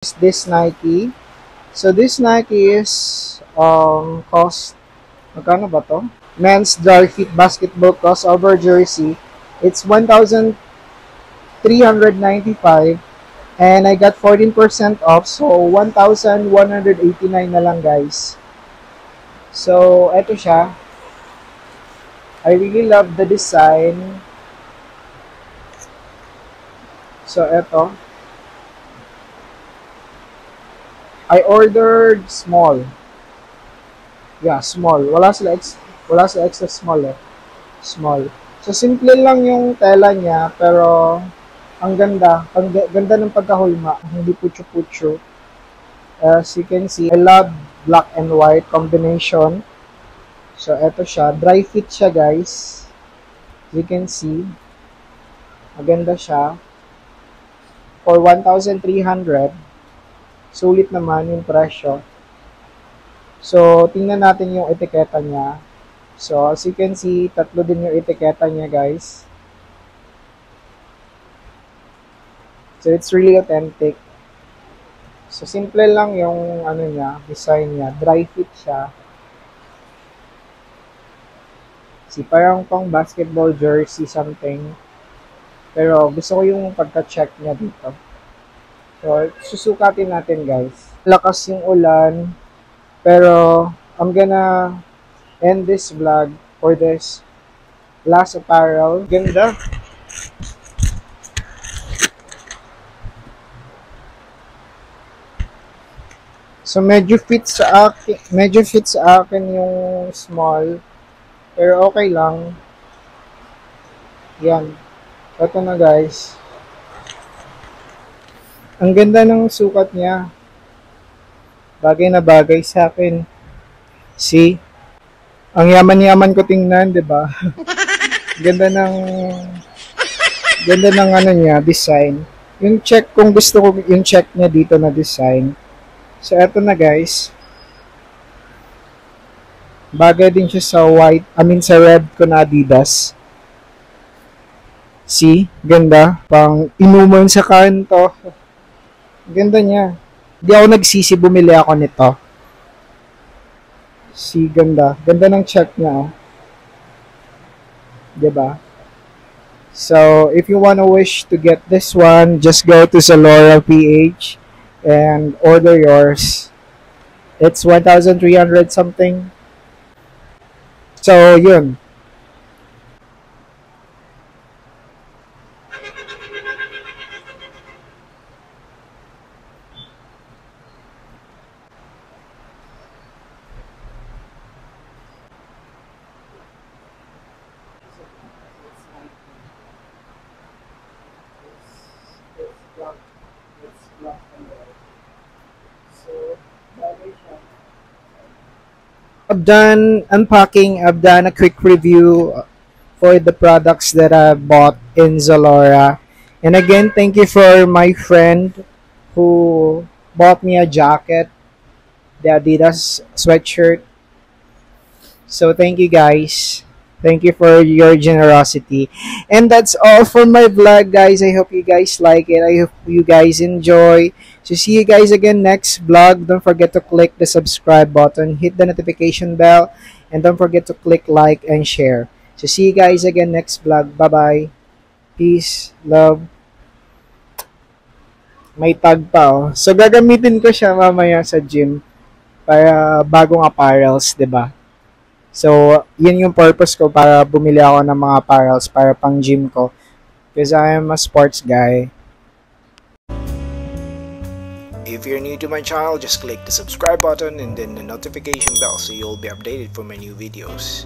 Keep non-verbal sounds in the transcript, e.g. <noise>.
is this Nike. So this Nike is um cost magkano ba to? Men's dry fit basketball crossover jersey. It's 1,395 and I got 14% off so 1,189 na lang guys. So eto siya. I really love the design. So eto. I ordered small. Yeah, small. Wala sila ex wala sila extra small eh. Small. So simple lang yung tela niya pero ang ganda. Ang ganda ng pagkahulma. Hindi putyo-putyo. As you can see, I love black and white combination. So eto siya. Dry fit siya guys. As you can see. Maganda siya. For 1,300 sulit naman yung presyo. So, tingnan natin yung etiketa niya. So, as you can see, tatlo din yung etiketa niya, guys. So, it's really authentic. So, simple lang yung ano niya, design niya. Dry fit siya. Si parang pang basketball jersey something. Pero gusto ko yung pagka-check niya dito. So, susukatin natin guys. Lakas yung ulan. Pero, I'm gonna end this vlog for this last apparel. Ganda. So, medyo fit sa akin, medyo fit sa akin yung small. Pero okay lang. Yan. Ito na guys. Ang ganda ng sukat niya. Bagay na bagay sa akin. See? Ang yaman-yaman ko tingnan, 'di ba? <laughs> ganda ng ganda ng ano niya, design. Yung check kung gusto ko yung check niya dito na design. So eto na guys. Bagay din siya sa white, I mean sa red ko na Adidas. See? Ganda. Pang inuman sa kanto. Ganda niya. Di ako nagsisi, bumili ako nito. Si ganda. Ganda ng check niya. Oh. 'Di ba? So, if you wanna wish to get this one, just go to Zalora PH and order yours. It's 1,300 something. So, yun. I've done unpacking, I've done a quick review for the products that I bought in Zalora. And again, thank you for my friend who bought me a jacket, the Adidas sweatshirt. So thank you guys. Thank you for your generosity. And that's all for my vlog, guys. I hope you guys like it. I hope you guys enjoy. So see you guys again next vlog. Don't forget to click the subscribe button, hit the notification bell, and don't forget to click like and share. So see you guys again next vlog. Bye-bye. Peace, love. May tag pa oh. So gagamitin ko siya mamaya sa gym para bagong apparels, 'di ba? So, yun yung purpose ko para bumili ako ng mga apparels para pang gym ko. Because I am a sports guy. If you're new to my channel, just click the subscribe button and then the notification bell so you'll be updated for my new videos.